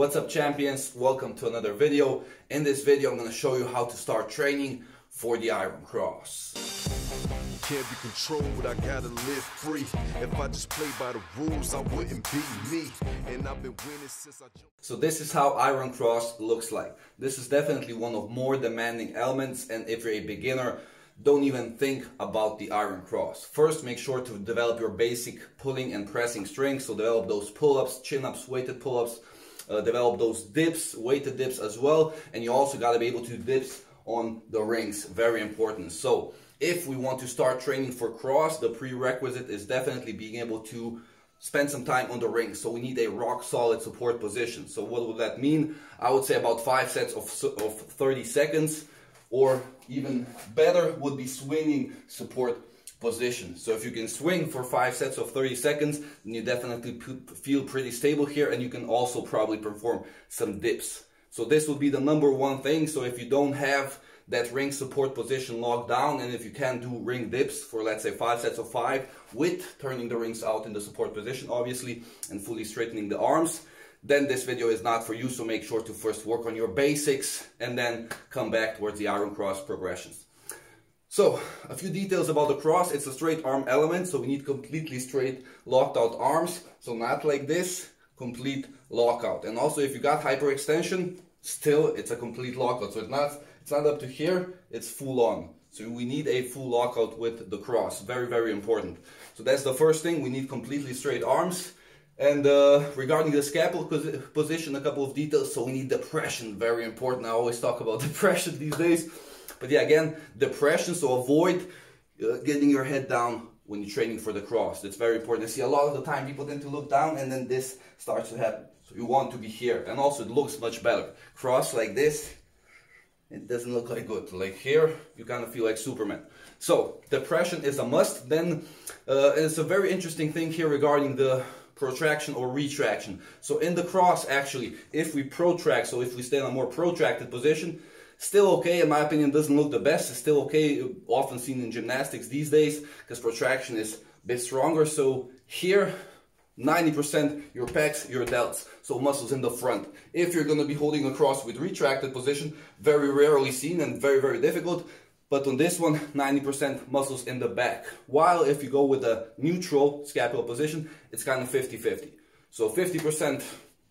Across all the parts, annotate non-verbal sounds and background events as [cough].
What's up champions? Welcome to another video. In this video I'm going to show you how to start training for the Iron Cross. Can't be controlled, I gotta live free. If I just play by the rules, I wouldn't be me. And I've been winning since I. So this is how Iron Cross looks like. This is definitely one of more demanding elements and if you're a beginner, don't even think about the Iron Cross. First, make sure to develop your basic pulling and pressing strength. So develop those pull-ups, chin-ups, weighted pull-ups, uh, develop those dips, weighted dips as well. And you also got to be able to dips on the rings, very important. So if we want to start training for cross, the prerequisite is definitely being able to spend some time on the ring. So we need a rock solid support position. So what would that mean? I would say about five sets of, of 30 seconds or even better would be swinging support position. So if you can swing for five sets of 30 seconds, then you definitely feel pretty stable here and you can also probably perform some dips. So this would be the number one thing. So if you don't have that ring support position locked down and if you can do ring dips for let's say five sets of five with turning the rings out in the support position obviously and fully straightening the arms, then this video is not for you. So make sure to first work on your basics and then come back towards the iron cross progressions. So, a few details about the cross. It's a straight arm element, so we need completely straight locked out arms. So not like this, complete lockout. And also if you got hyperextension, still it's a complete lockout. So it's not, it's not up to here, it's full on. So we need a full lockout with the cross. Very, very important. So that's the first thing. We need completely straight arms. And uh, regarding the scapula position, a couple of details. So we need depression, very important. I always talk about [laughs] depression these days. But yeah, again, depression, so avoid uh, getting your head down when you're training for the cross. That's very important. I see a lot of the time people tend to look down and then this starts to happen. So you want to be here. And also it looks much better. Cross like this, it doesn't look like good. Like here, you kind of feel like Superman. So depression is a must. Then uh, it's a very interesting thing here regarding the protraction or retraction. So in the cross, actually, if we protract, so if we stay in a more protracted position, Still okay, in my opinion, doesn't look the best. It's still okay, often seen in gymnastics these days, because protraction is a bit stronger. So here, 90% your pecs, your delts, so muscles in the front. If you're gonna be holding across with retracted position, very rarely seen and very, very difficult. But on this one, 90% muscles in the back. While if you go with a neutral scapular position, it's kind of 50-50. So 50%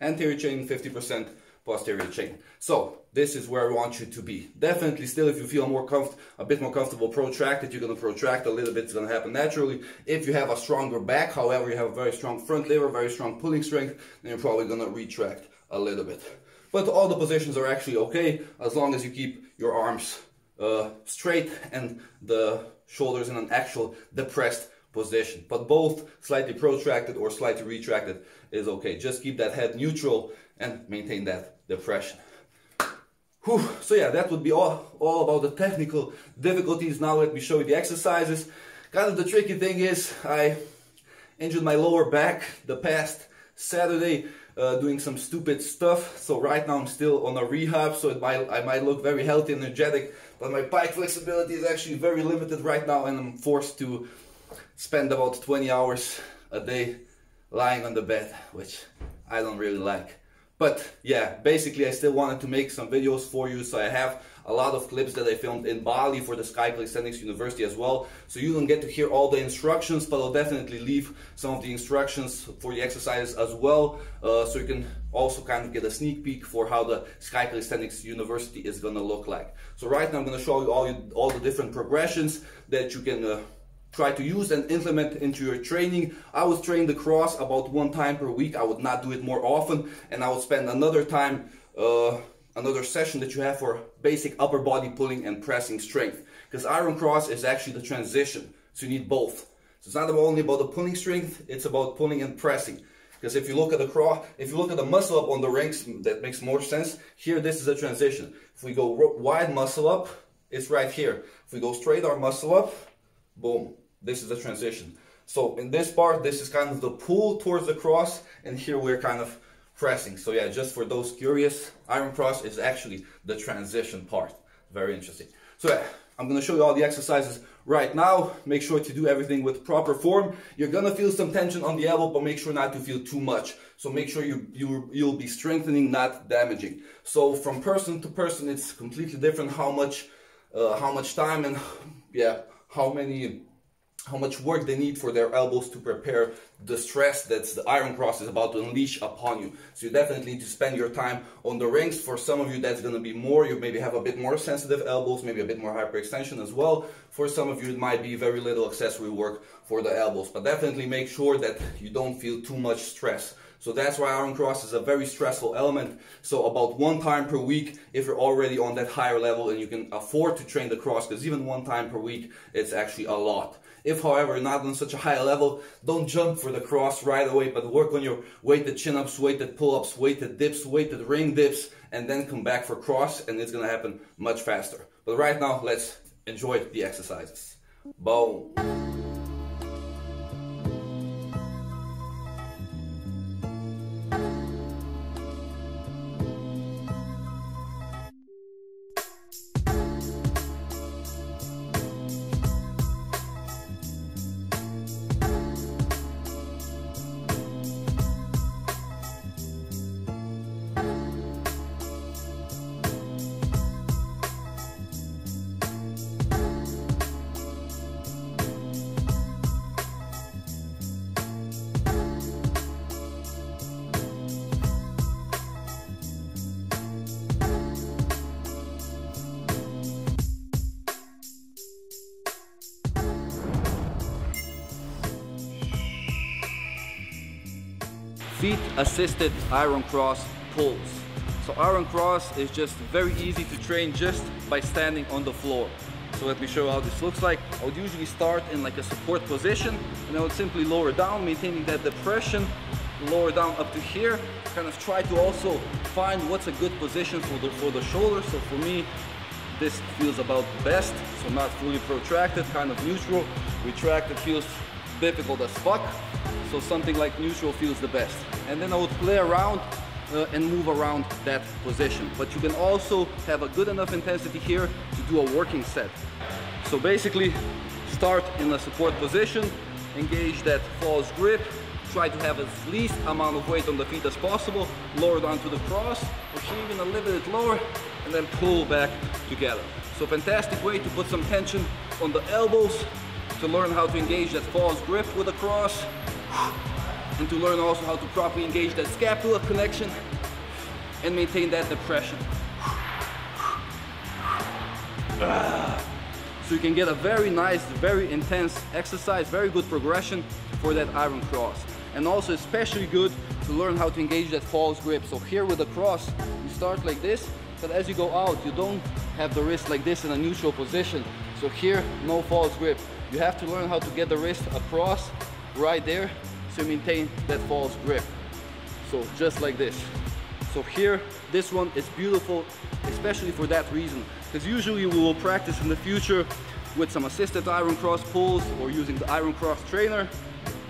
anterior chain, 50% posterior chain. So this is where I want you to be. Definitely still if you feel more comfort, a bit more comfortable protracted, you're gonna protract a little bit, it's gonna happen naturally. If you have a stronger back, however, you have a very strong front lever, very strong pulling strength, then you're probably gonna retract a little bit. But all the positions are actually okay as long as you keep your arms uh, straight and the shoulders in an actual depressed position. But both slightly protracted or slightly retracted is okay. Just keep that head neutral and maintain that depression. Whew. So yeah, that would be all, all about the technical difficulties. Now let me show you the exercises. Kind of the tricky thing is I injured my lower back the past Saturday uh, doing some stupid stuff. So right now I'm still on a rehab, so it might, I might look very healthy and energetic, but my pike flexibility is actually very limited right now and I'm forced to spend about 20 hours a day lying on the bed, which I don't really like. But yeah, basically I still wanted to make some videos for you. So I have a lot of clips that I filmed in Bali for the Sky Calisthenics University as well. So you don't get to hear all the instructions, but I'll definitely leave some of the instructions for the exercises as well. Uh, so you can also kind of get a sneak peek for how the Sky Calisthenics University is gonna look like. So right now I'm gonna show you all, all the different progressions that you can uh, try to use and implement into your training. I would train the cross about one time per week. I would not do it more often and I would spend another time, uh, another session that you have for basic upper body pulling and pressing strength. Because iron cross is actually the transition. So you need both. So it's not only about the pulling strength, it's about pulling and pressing. Because if you look at the cross, if you look at the muscle up on the rings, that makes more sense. Here, this is a transition. If we go wide muscle up, it's right here. If we go straight our muscle up, boom, this is the transition. So in this part, this is kind of the pull towards the cross, and here we're kind of pressing. So yeah, just for those curious, iron cross is actually the transition part. Very interesting. So yeah, I'm gonna show you all the exercises right now. Make sure to do everything with proper form. You're gonna feel some tension on the elbow, but make sure not to feel too much. So make sure you, you, you'll be strengthening, not damaging. So from person to person, it's completely different how much, uh, how much time and yeah, how many how much work they need for their elbows to prepare the stress that the iron cross is about to unleash upon you. So you definitely need to spend your time on the rings. For some of you, that's going to be more. You maybe have a bit more sensitive elbows, maybe a bit more hyperextension as well. For some of you, it might be very little accessory work for the elbows. But definitely make sure that you don't feel too much stress. So that's why iron cross is a very stressful element. So about one time per week, if you're already on that higher level and you can afford to train the cross, because even one time per week, it's actually a lot. If, however, not on such a high level, don't jump for the cross right away, but work on your weighted chin-ups, weighted pull-ups, weighted dips, weighted ring dips, and then come back for cross, and it's gonna happen much faster. But right now, let's enjoy the exercises. Boom. Feet assisted iron cross pulls. So iron cross is just very easy to train just by standing on the floor. So let me show you how this looks like. I would usually start in like a support position and I would simply lower down, maintaining that depression, lower down up to here. Kind of try to also find what's a good position for the, for the shoulder. So for me, this feels about best. So not fully protracted, kind of neutral. Retracted feels difficult as fuck. So something like neutral feels the best. And then I would play around uh, and move around that position. But you can also have a good enough intensity here to do a working set. So basically, start in a support position, engage that false grip, try to have as least amount of weight on the feet as possible, lower down to the cross, or even a little bit lower, and then pull back together. So fantastic way to put some tension on the elbows, to learn how to engage that false grip with a cross, and to learn also how to properly engage that scapula connection and maintain that depression. So you can get a very nice, very intense exercise, very good progression for that iron cross. And also especially good to learn how to engage that false grip. So here with the cross, you start like this, but as you go out, you don't have the wrist like this in a neutral position. So here, no false grip. You have to learn how to get the wrist across right there to maintain that false grip. So just like this. So here, this one is beautiful, especially for that reason. Because usually we will practice in the future with some assisted iron cross pulls or using the iron cross trainer.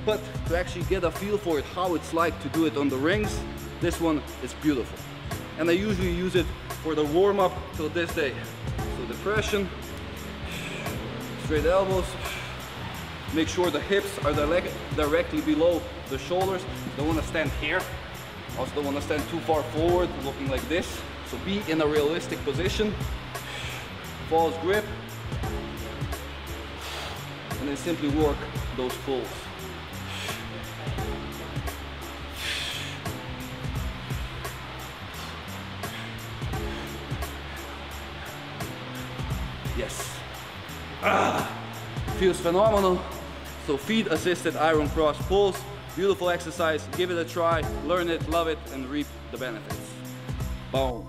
But to actually get a feel for it, how it's like to do it on the rings, this one is beautiful. And I usually use it for the warm up till this day. So depression, straight elbows, Make sure the hips are directly below the shoulders. Don't want to stand here. Also don't want to stand too far forward, looking like this. So be in a realistic position. False grip. And then simply work those pulls. Ah, feels phenomenal. So feet assisted iron cross pulls, beautiful exercise, give it a try, learn it, love it, and reap the benefits. Boom.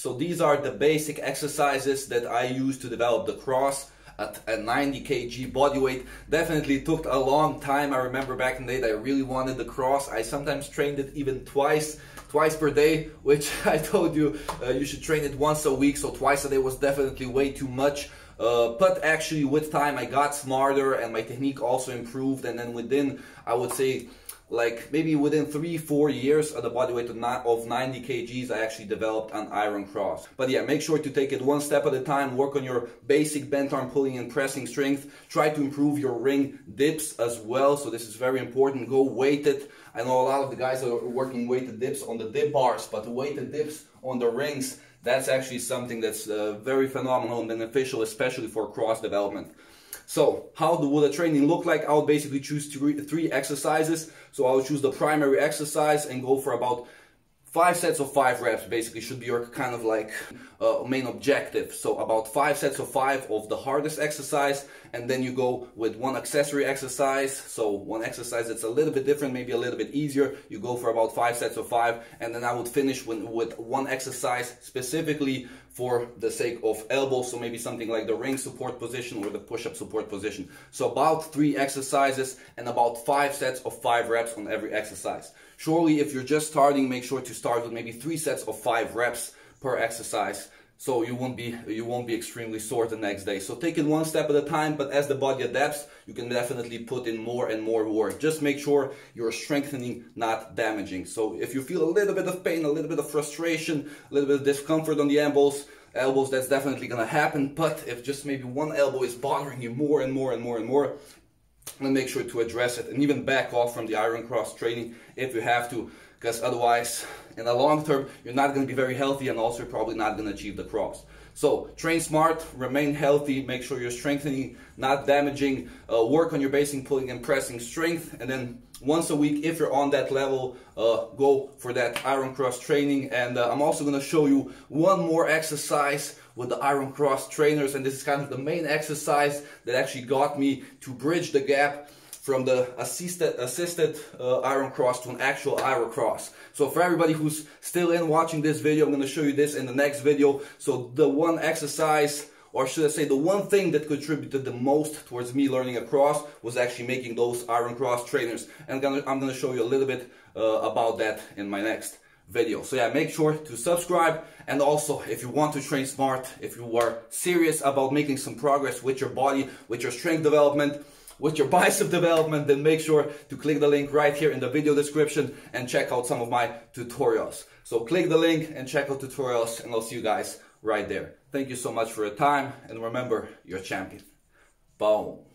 So these are the basic exercises that I use to develop the cross at a 90 kg body weight. Definitely took a long time. I remember back in the day that I really wanted the cross. I sometimes trained it even twice, twice per day, [laughs] which I told you uh, you should train it once a week. So twice a day was definitely way too much. Uh, but actually with time I got smarter and my technique also improved and then within I would say like maybe within three, four years at a body weight of 90 kgs, I actually developed an iron cross. But yeah, make sure to take it one step at a time, work on your basic bent arm pulling and pressing strength, try to improve your ring dips as well. So this is very important, go weighted. I know a lot of the guys are working weighted dips on the dip bars, but weighted dips on the rings, that's actually something that's uh, very phenomenal and beneficial, especially for cross development. So how would the training look like? I'll basically choose three, three exercises. So I'll choose the primary exercise and go for about five sets of five reps basically should be your kind of like uh, main objective so about five sets of five of the hardest exercise and then you go with one accessory exercise so one exercise that's a little bit different maybe a little bit easier you go for about five sets of five and then i would finish with, with one exercise specifically for the sake of elbows so maybe something like the ring support position or the push-up support position. So about three exercises and about five sets of five reps on every exercise. Surely if you're just starting, make sure to start with maybe three sets of five reps per exercise so you won't be you won't be extremely sore the next day. So take it one step at a time but as the body adapts you can definitely put in more and more work. Just make sure you're strengthening not damaging. So if you feel a little bit of pain a little bit of frustration a little bit of discomfort on the elbows elbows that's definitely gonna happen. But if just maybe one elbow is bothering you more and more and more and more then make sure to address it. And even back off from the iron cross training if you have to because otherwise in the long term you're not going to be very healthy and also probably not going to achieve the cross so train smart remain healthy make sure you're strengthening not damaging uh, work on your basing, pulling and pressing strength and then once a week if you're on that level uh, go for that iron cross training and uh, i'm also going to show you one more exercise with the Iron Cross trainers and this is kind of the main exercise that actually got me to bridge the gap from the assisted, assisted uh, Iron Cross to an actual Iron Cross. So for everybody who's still in watching this video, I'm going to show you this in the next video. So the one exercise or should I say the one thing that contributed the most towards me learning a cross was actually making those iron cross trainers and I'm gonna, show you a little bit uh, about that in my next video. So yeah, make sure to subscribe. And also, if you want to train smart, if you are serious about making some progress with your body, with your strength development, with your bicep development, then make sure to click the link right here in the video description and check out some of my tutorials. So click the link and check out tutorials and I'll see you guys right there. Thank you so much for your time and remember, you're champion. Boom.